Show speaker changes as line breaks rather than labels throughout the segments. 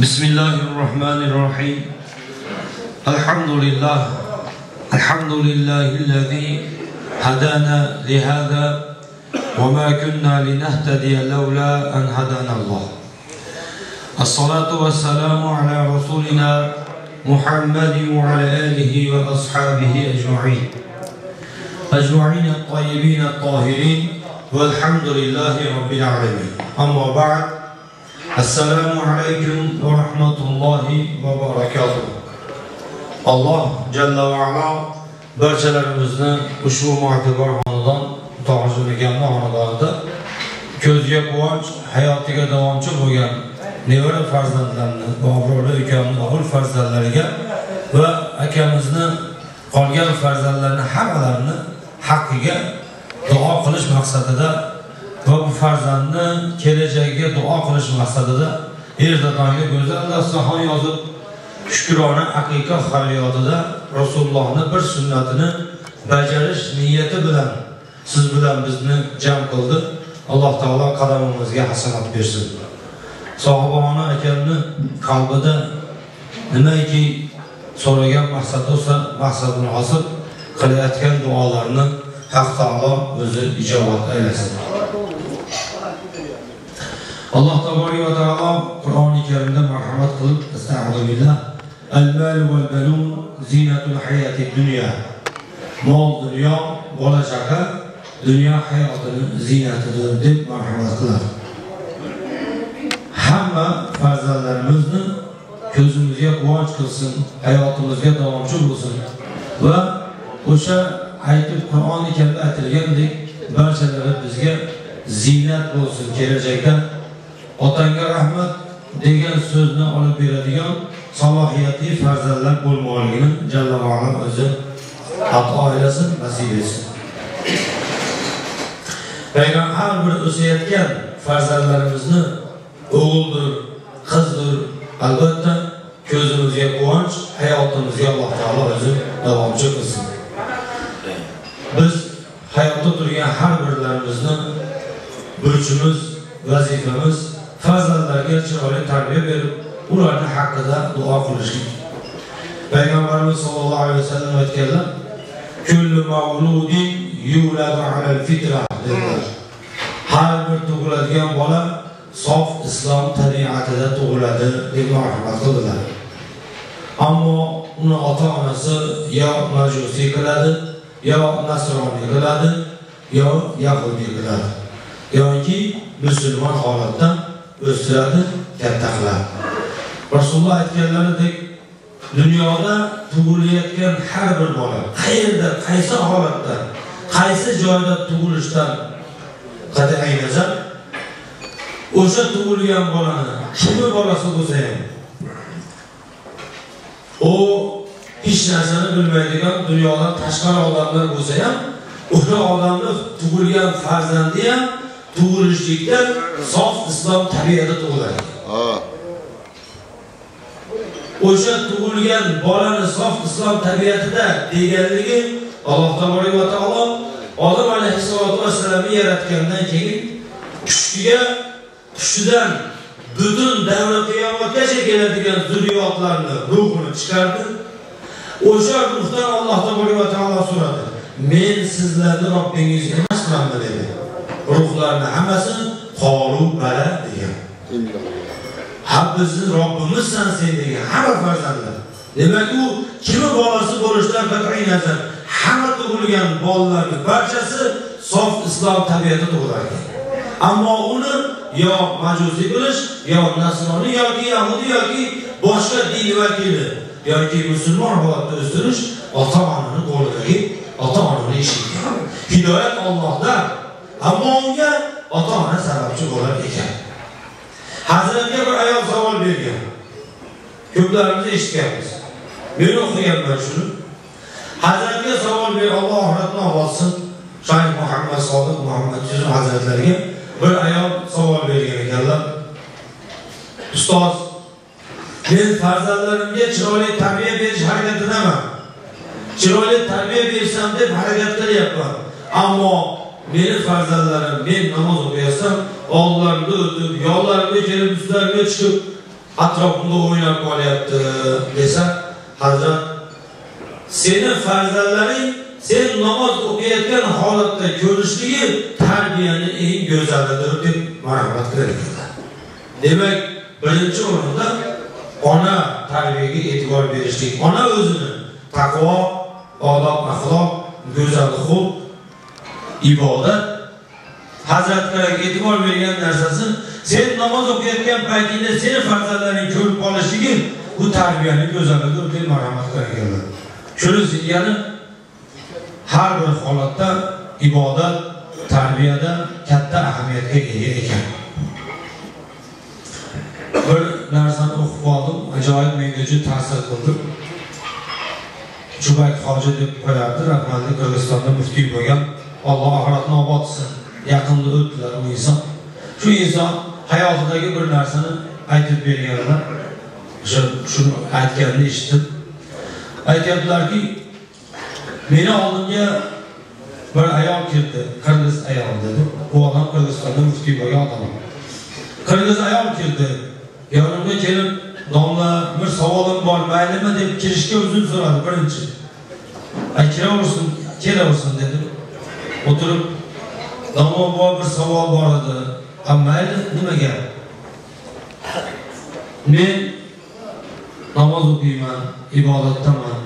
بسم الله الرحمن الرحيم الحمد لله الحمد لله الذي هدانا لهذا وما كنا لنهتدي لولا أن هدانا الله الصلاة والسلام على رسولنا محمد وعلى آله وأصحابه أجمعين أجمعين الطيبين الطاهرين والحمد لله رب العالمين أما بعد assalomu alaykum va rahmatullohi va barakatuh. Alloh jalla vaalo barchalarimizni ushbu mo'tibor xonadon tog'zi mukammal xonadonida ko'zga quvonch hayotiga davomchi bo'lgan nevara farzandlarni va obro'li ukamni o'g'il farzandlariga va akamizni qolgan farzandlarni hammalarini haqqiga duo qilish maqsadida va bu farzandni kelajagiga duo qilish maqsadida ertatonga go'zal dasturxon yozib shukrona aqiqa xayriyotida rasulullohni bir sunnatini bajarish niyati bilan siz bilan bizni jam qildi. Alloh taolo qadamimizga hasanat bersin. Sohibona akamni qalbida nimaiki so'ragan maqsad bo'lsa maqsadini hosil qilayotgan duolarni haq taolo o'zi ijobat aylasin. Alloh taboraka va taolo qur'oni karimda marhamat qilib astag'firullah. Al-mal wal banun zinatul hayati dunya. Mol dunyo bola chaqa dunyo hayotini ziynatidir deb marhamat qiladi. Hamma farzandlarimizni ko'zimizga quvonch qilsin hayotimizga davomchi bo'lsin va o'sha aytib qur'oni karimda aytilgandek barchalari bizga ziynat bo'lsin kelajakda. Otangga rahmat degan so'zni olib beradigan salohiyatli farzandlar bo'lmoqligini jalla o'zi ato oilasi nasib etsin. Payg'ambar har bir o'sayotgan farzandlarimizni o'g'ildir qizdir albatta ko'zimizga quvonch hayotimizga alloh taolo o'zi davomchi qilsin. Biz hayotda turgan har birlarimizni burchimiz vazifamiz farzandlarga chiroyli tarbiya berib ularni haqqida duo qilishlik. Payg'ambarimiz sollallohu alayhi vasallam aytganlar kullu mavludin yuladu alal fitra dedilar. Har bir tug'iladigan bola sof islom tabiatida tug'iladi deb marhamat qildilar. Ammo uni ota onasi yo majusiy qiladi yo nasroniy qiladi yo yahudiy qiladi. Yoki musulmon holatdan o'stiradi katta qiladi rasululloh aytganlaridek dunyoda tug'ilayotgan har bir bola qayerda qaysi holatda qaysi joyda tug'ilishdan qat'iy nazar o'sha tug'ilgan bolani kimni bolasi bo'lsa ham u hech narsani bilmaydigan dunyodan tashqari odamlar bo'lsa ham o'sha odamni tug'ilgan farzandi ham tug'ilishlikda sof islom tabiatida tug'iladi. O'sha tug'ilgan bolani sof islom tabiatida deganligi alloh taboraka va taolo odam alayhissalotu vassalamni yaratgandan keyin kuchliga qushidan butun davri qiyomatgacha keladigan zurriyotlarni ruhini chiqardi. O'sha ruhdan alloh taboraka va taolo so'radi men sizlarni robbingiz emasmanmi? dedi ruhlarni hammasini qolu bala degan. Ha bizni robbimizsan sen degan hamma farzandlar. Demak u kimni bolasi bo'lishidan qat'iy nazar hamma tug'ilgan bolalarni barchasi sof islom tabiatida tug'ilar ekan. Ammo uni yo majusiy bo'lish yo nasroniy yoki yahudi yoki boshqa din vakili yoki musulmon holatda o'stirish ota onani qo'lidagi ota onani ishiga hidoyat ollohdan ammo unga ota ona sababchi bo'lar ekan. Hazratga bir ayol savol bergan. Ko'plarimiz eshitganmiz. Men o'qiganman shuni. Hazratga savol ber alloh rahmat olsin. Shayx muhammad sodiq muhammad yusuf hazratlariga bir ayol savol bergan ekanlar. Ustoz men farzandlarimga chiroyli tarbiya berish harakatidaman chiroyli tarbiya bersam deb harakat qilyapman. Ammo meni farzandlarim men namoz o'qiyapsam oldlarimda o'tib yollarimga kelib ustlariga chiqib atrofimda o'ynab qolyapti desa hazrat seni farzandlaring sen namoz o'qiyotgan holatda ko'rishligi tarbiyani eng go'zalidir deb marhamat qilar ekanlar demak birinchi o'rinda ona tarbiyaga e'tibor berishlik ona o'zini taqvo odob axloq go'zal xulq ibodat hazratlarga e'tibor bergan narsasi sen namoz o'qiyotgan paytingda seni farzandlaring ko'rib qolishligi bu tarbiyani go'zalligi o'ta marhamat qilganlar shuni singari har bir holatda ibodat tarbiyada katta ahamiyatga ega ekan. Bir narsani o'qib qoldim ajoyib menga juda ta'sir qildi. Jubak hoji deb qo'yardi rahmatli qirg'izistonda muftiy bo'lgan. Alloh oxiratni obod qilsin. Yaqinda o'tdilar u inson. Shu inson hayotidagi bir narsani aytib berganlar. O'sha shuni aytganini eshitdim. Aytyaptilarki meni oldimga bir ayol kirdi. Qirg'iz ayol dedi. Bu odam qirg'izistonda muftiy bo'lgan odam. Qirg'iz ayol kirdi. Yonimga kelib domla bir savolim bor maylimi? deb kirishga uzr so'radi birinchi. Ay kiraversin kelaversin dedim. O'tirib domla bor bir savol bor edi. Ha mayli nima gap? Men namoz o'qiyman ibodatdaman.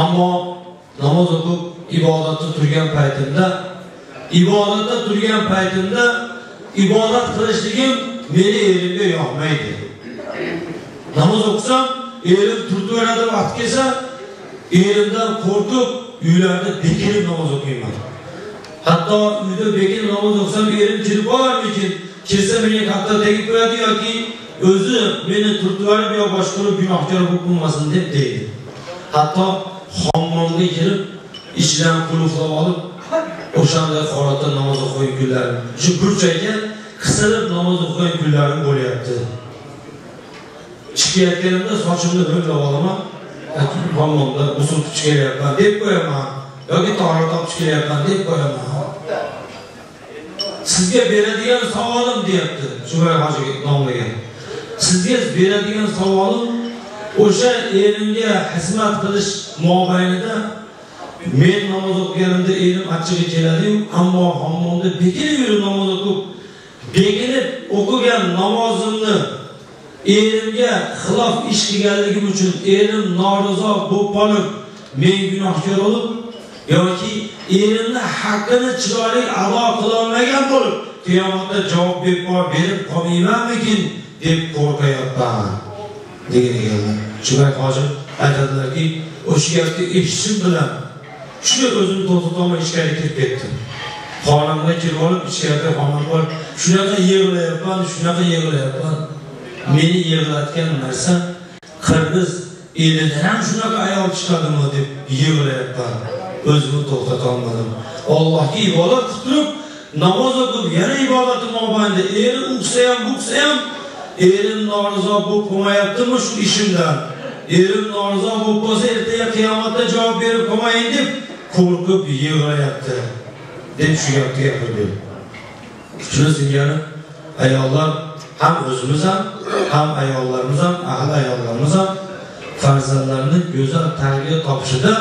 Ammo namoz o'qib ibodatda turgan paytimda ibodatda turgan paytimda ibodat qilishligim meni erimga yoqmaydi namoz o'qisam erim turtaveradi vaqt kelsa erimdan qo'rqib uylarda bekinib namoz o'qiyman. Hatto uyda bekin namoz o'qisam erim kirib qolarmikin kelsa menga qattiq tegib qo'yadi yoki o'zi meni turtib yo boshqa bir gunohkor bo'lib qolmasin deb deydi. Hatto hammomga kirib ichidan qulflab olib o'shanday holatda namoz o'qigan kunlarim. Shu burchakka qisilib namoz o'qigan kunlarim bo'lyapti. Chiqayotganimda sochimni ho'llab olaman hammomda usul tutib deb qo'yaman. Yoki tahorat topib kelyapman deb qo'yaman sizga beradigan savolim deyapti shubay hojiga nomlagan sizga beradigan savolim o'sha erimga xizmat qilish mobaynida men namoz o'qiganimda erim achchig'i keladiyu ammo hammomda bekinib yurib namoz o'qib bekinib o'qigan namozimni erimga xilof ish qilganligim uchun erim norizo bo'lib qolib men gunohkor bo'lib yoki erini haqqini chiroyli ado qilolmagan bo'lib qiyomatda javob berib qolmaymanmikin deb qo'rqayapman. Degan ekanlar. Shubay hoji aytadilarki o'sha gapni eshitishim bilan. Shunday o'zimni to'xtatolmay ichkariga kirib ketdim xonamga kirib olib ichkarida xonam bor shunaqa yig'layapman shunaqa yig'layapman meni yig'latgan narsa qirg'iz elidan ham shunaqa ayol chiqadimi? deb yig'layapman o'zimni to'xtatolmadim allohga ibodat qilib turib namoz o'qib yana ibodati mobaynida eri uqsa ham buqsa ham erim norizo bo'lib qolmayaptimi shu ishimdan? Erim norizo bo'lib qolsa ertaga qiyomatda javob berib qolmayin deb qo'rqib yig'layapti. Deb shu gapni gapirdi. Shuni singari ayollar ham o'zimiz ham ham ayollarimiz ham ahli ayollarimiz ham farzandlarini go'zal tarbiya topishida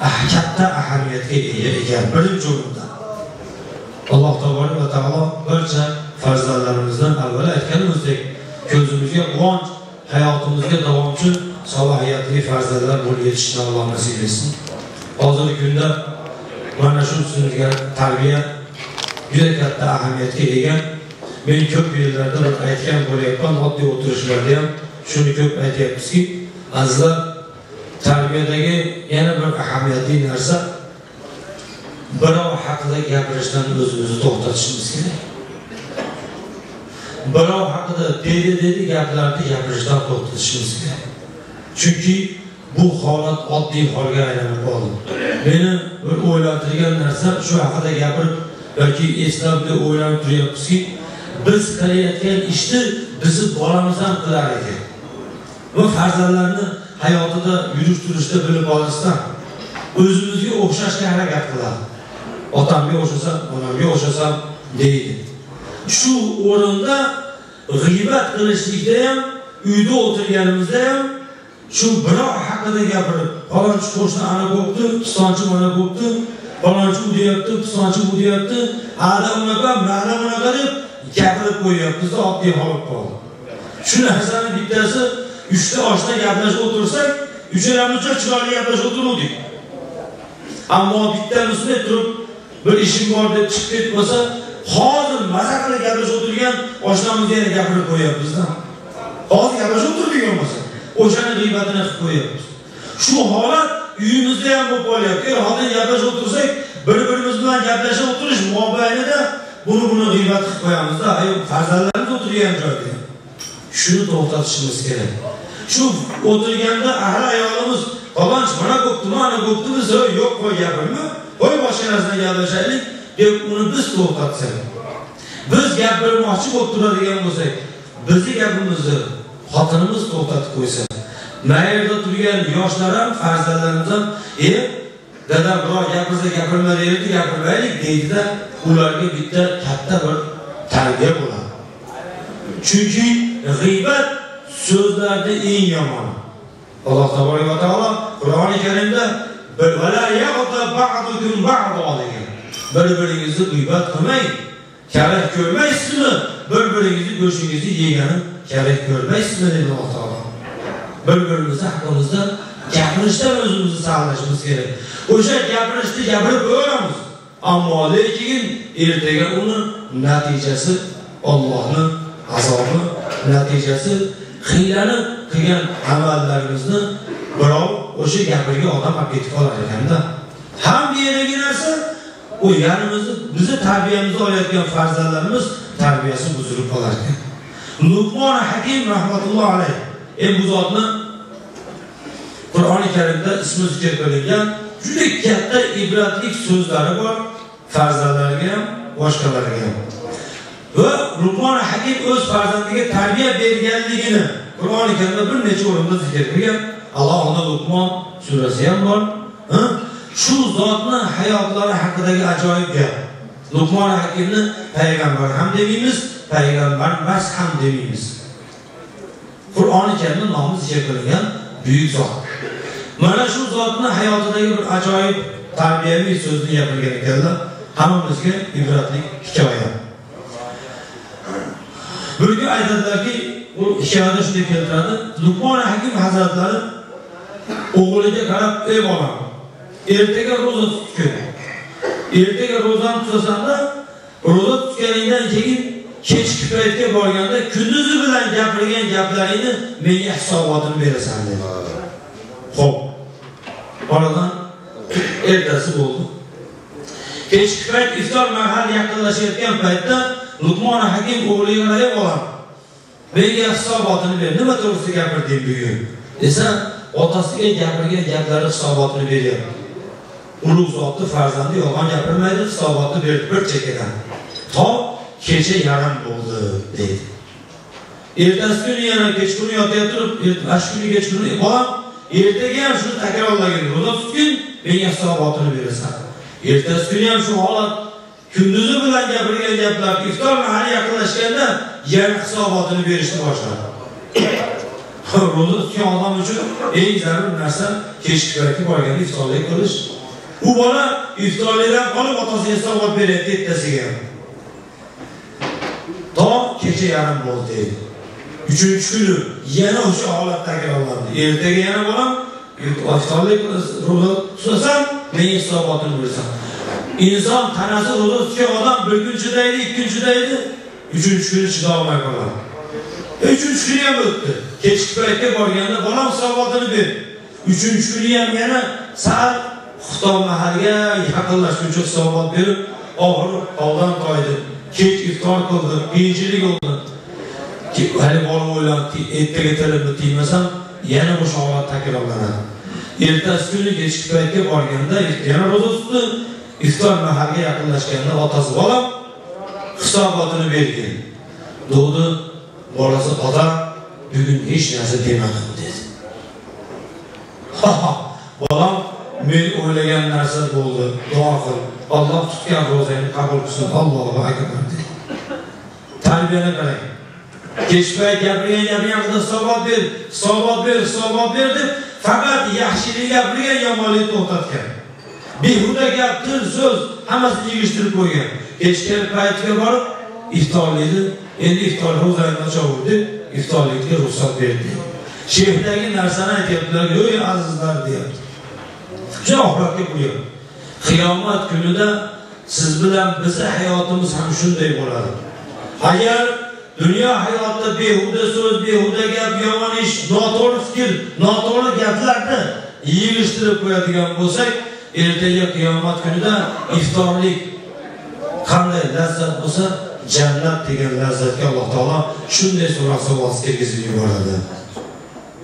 katta ahamiyatga ega ekan birinchi o'rinda alloh taborak va taolo barcha farzandlarimizdan avval aytganimizdek ko'zimizga quvonch hayotimizga davomchi salohiyatli farzandlar bo'lib yetishishni alloh nasib etsin. Hozirgi kunda mana shu sizga tarbiya juda katta ahamiyatga ega. Men ko'p yillardan aytgan bo'lyapman oddiy o'tirishlarda ham shuni ko'p aytyapmizki azizlar tarbiyadagi yana bir ahamiyatli narsa birov haqida gapirishdan o'zimizni to'xtatishimiz kerak. Birov haqida dedi dedi gaplarni gapirishdan to'xtatishimiz kerak. Chunki bu holat oddiy holga aylanib qoldi. Meni bir o'ylantirgan narsa shu haqida gapirib yoki eslab deb o'ylanib turyapmizki biz qilayotgan ishni bizni bolamiz ham qilar ekan. Va farzandlarni hayotida yurish turishda bilib olishdan o'zimizga o'xshashga harakat qiladi. Otamga o'xshasam onamga o'xshasam deydi. Shu o'rinda g'iybat qilishlikda ham uyda o'tirganimizda ham shu birov haqida gapirib falonchi qo'shni ana bo'libdi pistonchi mana bo'libdi falonchi u deyapti pistonchi bu deyapti ada unaqa mana bunaqa deb gapirib qo'yyapmizda oddiy holat qoldi. Shu narsani bittasi uchta oshda gaplashib o'tirsak uchalamiz chiroyli gaplashib o'tiruvdik. Ammo bittamizda turib bir ishim bor deb chiqib ketib qolsa hozir maza qilib gaplashib o'tirgan oshnamizni yana gapirib qo'yyapmizda hozir gaplashib o'tirdik bo'lmasa o'shani g'iybatini qilib qo'yyapmiz shu holat uyimizda ham bo'lib qolyapti. Hozir gaplashib o'tirsak bir birimiz bilan gaplashib o'tirish mobaynida buni buni g'iybat qilib qo'yamizda. Farzandlarimiz o'tirgan joyda. Shuni to'xtatishimiz kerak. Shu o'tirganda ahli ayolimiz falonchi mana bo'pti mana bo'pti biz yo'q qo'y gapirma qo'y boshqa gaplashaylik deb uni biz to'xtatsak biz gapirmoqchi bo'lib turadigan bo'lsak bizni gapimizni xotinimiz to'xtatib qo'ysa mayerda turgan yoshlar ham farzandlarimiz ham e dadam birov gapirsa gapirma deydi gapirmaylik deydida ularga bitta katta bir tarbiya bo'ladi. Chunki g'iybat so'zlarni eng yomoni. Alloh taboraka va taolo qur'oni karimda degan bir biringizni g'iybat qilmang kerak ko'rmaysizmi? Bir biringizni go'shtingizni yegani kerak ko'rmaysizmi? dedi alloh taolo. Bir birimizni haqimizda gapirishdan o'zimizni saqlashimiz kerak. O'sha gapirishni gapirib qo'yaveramiz. Ammo lekin ertaga uni natijasi ollohni azobi natijasi hiylanib qilgan amallarimizni birov o'sha gapirgan odam olib ketib qolar ekanda. Ham yerdagi narsa u yanimizni bizni tarbiyamizni olayotgan farzandlarimiz tarbiyasi buzilib qolar ekan. Luqmon hakim rahmatulloh alayhi e bu zotni qur'oni karimda ismi zikr qilingan juda katta ibratlik so'zlari bor farzandlarga ham boshqalarga ham. Va luqmon hakim o'z farzandiga tarbiya berganligini qur'oni karimda bir necha o'rinda zikr qilgan. Alohida luqmon surasi ham bor shu zotni hayotlari haqidagi ajoyib gap. Luqmon hakimni payg'ambar ham demaymiz payg'ambar emas ham demaymiz qur'oni karimda nomi zikr qilingan buyuk zot. Mana shu zotni hayotidagi bir ajoyib tarbiyaviy so'zni gapirgan ekanlar hammamizga ibratli hikoya. Bugun aytadilarki u hikoyada shunday keltiradi. Luqmon hakim hazratlari o'g'liga qarab ey bolam ertaga ro'za tutgin ertaga ro'zani tutasanda ro'za tutganingdan keyin kechki paytga borganda kunduzi bilan gapirgan gaplaringni menga hisobotini berasan dedi. Ho'p oradan ertasi bo'ldi. Kechki payt iftor mahali yaqinlashayotgan paytda luqmon hakim o'g'liga qarab olam menga hisobotini ber. Nima to'g'risida gapirding bugun desa otasiga gapirgan gaplari hisobotini beryapti ulug' zotni farzandi yolg'on gapirmaydi hisobotni berdi bir chekkadan. To kecha yarim bo'ldi deydi ertasi kuni yana kechqurun yotib turib er-, shu kuni kechqurun e, bolam ertaga ham shuni takrorlagin. Ro'za tutgin menga hisobotini berasan. Ertasi kuni ham shu holat kunduzi bilan gapirgan gaplar iftor mahali yaqinlashganda yana hisobotini berishni boshladi. Ro'za tutgan odam uchun eng zarur narsa kechki paytga borganda iftorlik qilish. U bola iftorlikdan qolib otasiga hisobot beryapti ertasiga to kecha yarim bo'ldi deydi. Uchinchi kuni yana o'sha holat takrorlandi ertaga yana bolam iftorlik ro'za tutasan menga hisobotini berasan. Inson tanasi ro'za tutgan odam bir kun chidaydi ikki kun chidaydi uchinchi kuni chidolmay qoladi. Uchinchi kuni ham o'tdi. Kechki paytga borganda bolam hisobotini ber. Uchinchi kuni ham yana sal xufton mahalga yaqinlashguncha hisobot berib og'ir holdan toydi. Kech iftor qildi qiyinchilik bo'ldi. Hali bola o'ylabdi ertaga tilimni tiymasam yana o'sha holat takrorlanadi. Ertasi kuni kechki paytga borganda yana ro'za tutdi. Iftor mahalga yaqinlashganda otasi bolam hisobotini bergin degdi bolasi ota bugun hech narsa demadim dedi. Bolam men o'ylagan narsa bo'ldi duo qil olloh tutgan ro'zangni qabul qilsin allohu akbar dedi. Tarbiyani qarang. Kechpay gapirgan gapirgan qildi hisobot ber hisobot ber hisobot ber deb faqat yaxshilik gapirgan yomonlikni to'xtatgan. Behuda gap til so'z hammasini yig'ishtirib qo'ygan. Kechki paytga borib iftorlikni endi iftor ro'zani ochavur iftorlikka ruxsat berdi shehdagi narsani aytyaptilar ey azizlar deyapti. Shu oxiratga qo'yadi qiyomat kunida siz bilan bizni hayotimiz ham shunday bo'ladi. Agar dunyo hayotida behuda so'z behuda gap yomon ish noto'g'ri fikr noto'g'ri gaplarni yig'ishtirib qo'yadigan bo'lsak ertaga qiyomat kunida iftorlik qanday lazzat bo'lsa jannat degan lazzatga alloh taolo shunday so'roq savolsiz kirgizib yuboradi.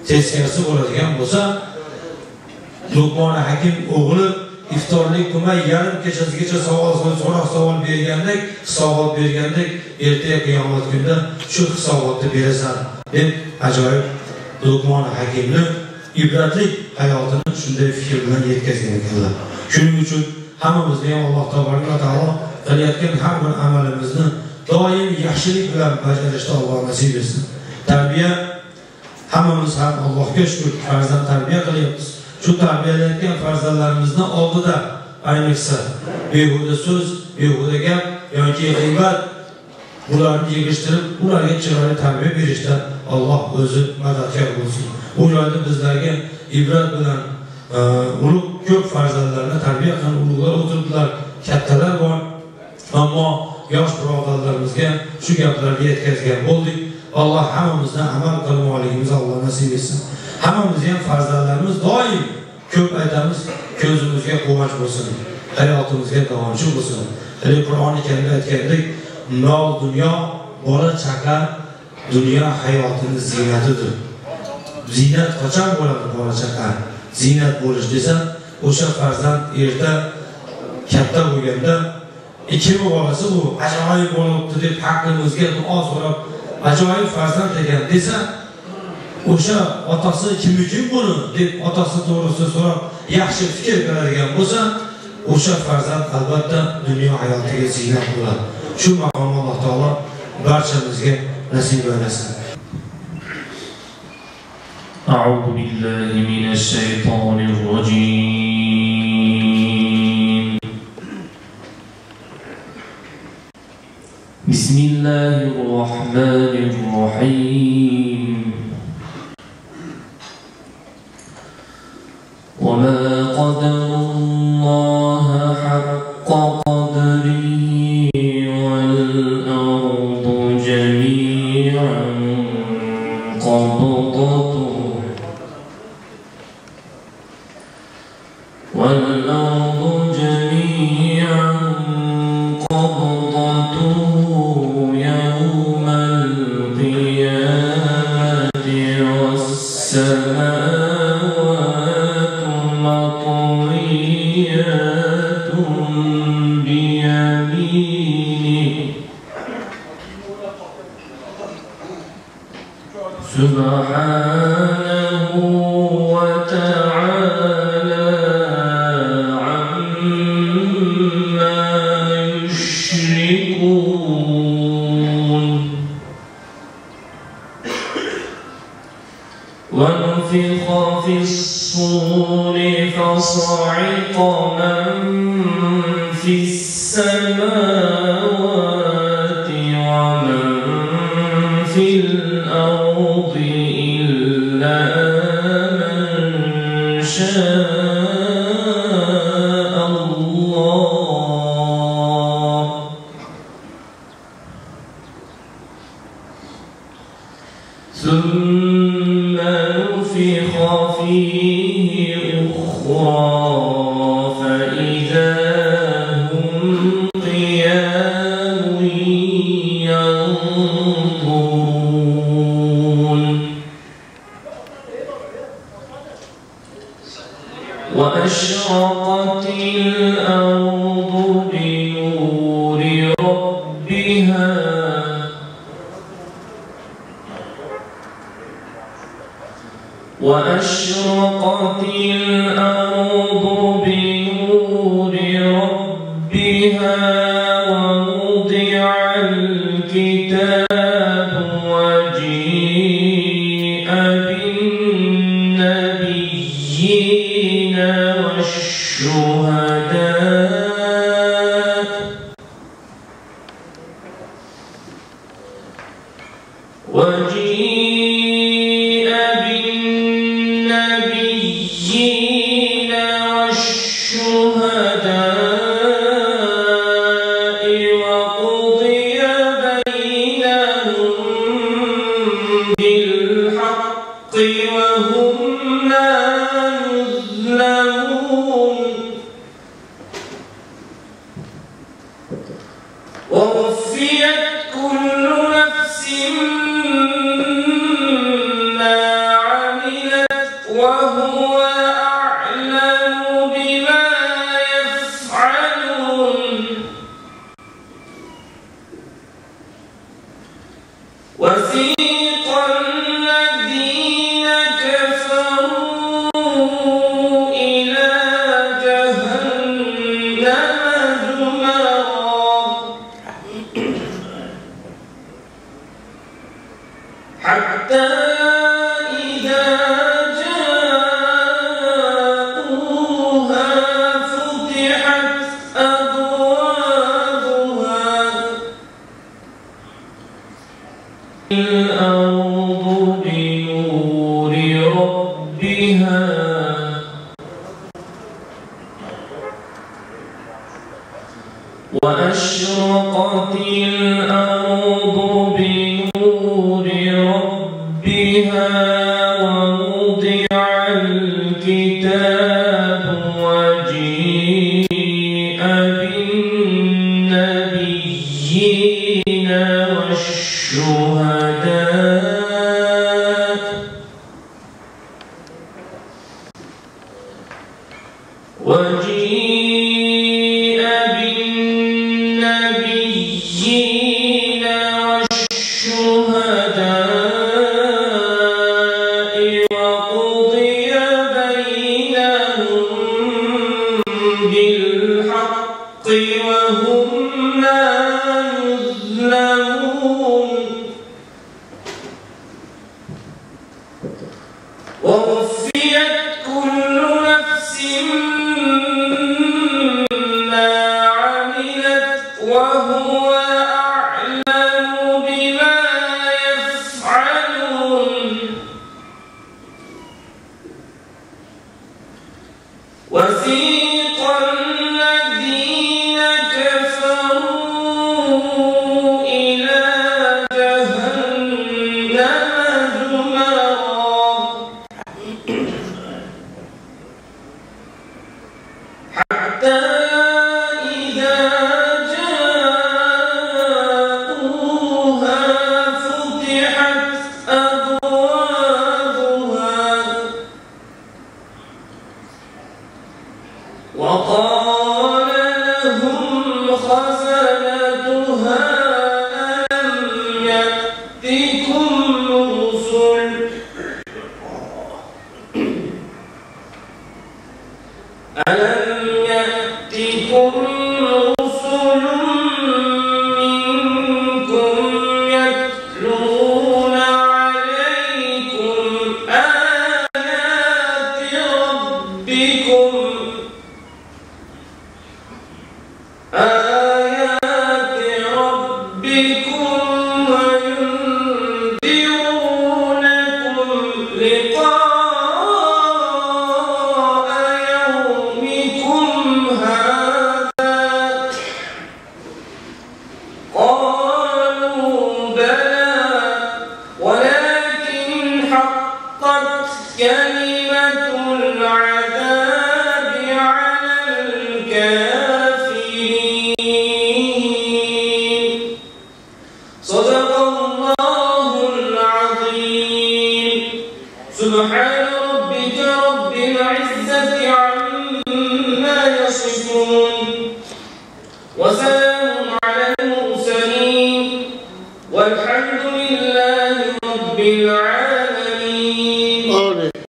Teskarisi bo'ladigan bo'lsa luqmoni hakim o'g'li iftorlik qilmay yarim kechasigacha savol so'roq savol bergandek hisobot bergandek ertaga qiyomat kunida shu hisobotni berasan deb ajoyib luqmon hakimni ibratli hayotini shunday fikr bilan yetkazgan ekanlar shuning uchun hammamizni ham alloh tabaraka taolo qilayotgan har bir amalimizni doim yaxshilik bilan bajarishni alloh nasib etsin. Tarbiya hammamiz ham allohga shukur farzand tarbiya qilyapmiz. Shu tarbiyalayotgan farzandlarimizni oldida ayniqsa behuda so'z behuda gap yoki g'iybat bularni yig'ishtirib ularga chiroyli tarbiya berishda alloh o'zi madadkor bo'lsin. Bu joyda bizlarga ibrat bilan e, ulug' ko'p farzandlarni tarbiya qilgan ulug'lar o'tiribdilar. Kattalar bor ammo yosh birodarlarimizga shu gaplarni yetkazgan bo'ldik. Alloh hammamizdan amal qilmoqligimizni alloh nasib etsin. Hammamizni ham farzandlarimiz doim ko'p aytamiz ko'zimizga quvonch bo'lsin hayotimizga davomchi bo'lsin. Ya'ni qur'oni karimda aytgandek mol dunyo bola chaqa dunyo hayotini ziynatidir. Ziynat qachon bo'ladi bola chaqa ziynat bo'lish desa o'sha farzand erta katta bo'lganda ikkimi bolasi u ajoyib bo'libdi deb haqqimizga duo so'rab ajoyib farzand ekan desa o'sha otasi kim uchun buni deb otasi to'g'risida so'rab yaxshi fikr beradigan bo'lsa o'sha farzand albatta dunyo hayotiga ziynat bo'ladi. Shu maqomni alloh taolo barchamizga nasib aylasin
أعوذ بالله من الشيطان الرجيم بسم الله الرحمن الرحيم وما قدر الله عقما وفي